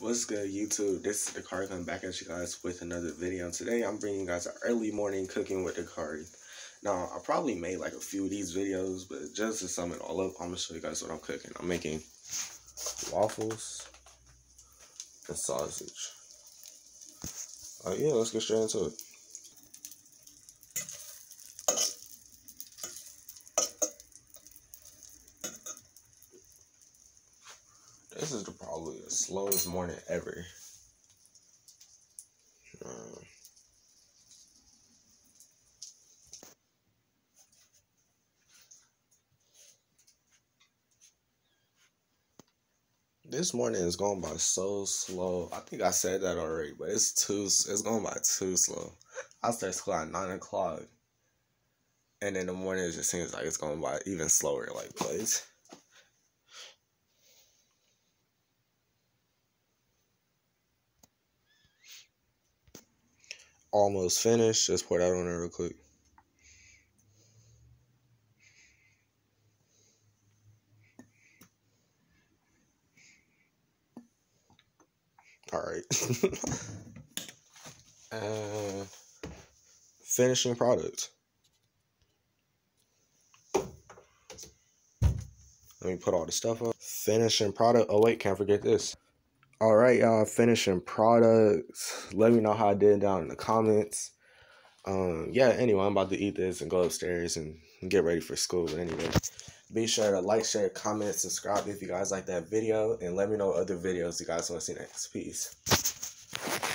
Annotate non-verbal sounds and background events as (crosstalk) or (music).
What's good, YouTube? This is Dakarai coming back at you guys with another video. Today, I'm bringing you guys an early morning cooking with Dakarai. Now, I probably made like a few of these videos, but just to sum it all up, I'm gonna show you guys what I'm cooking. I'm making waffles and sausage. Uh, yeah, let's get straight into it. This is the, probably the slowest morning ever. Um, this morning is going by so slow. I think I said that already, but it's too. It's going by too slow. I start school at nine o'clock, and in the morning it just seems like it's going by even slower. Like, please. Almost finished. Just pour that on there real quick. All right. (laughs) uh, finishing product. Let me put all the stuff up. Finishing product. Oh wait, can't forget this. All right, y'all, finishing products. Let me know how I did down in the comments. Um, yeah, anyway, I'm about to eat this and go upstairs and get ready for school. But anyway, be sure to like, share, comment, subscribe if you guys like that video, and let me know other videos you guys want to see next. Peace.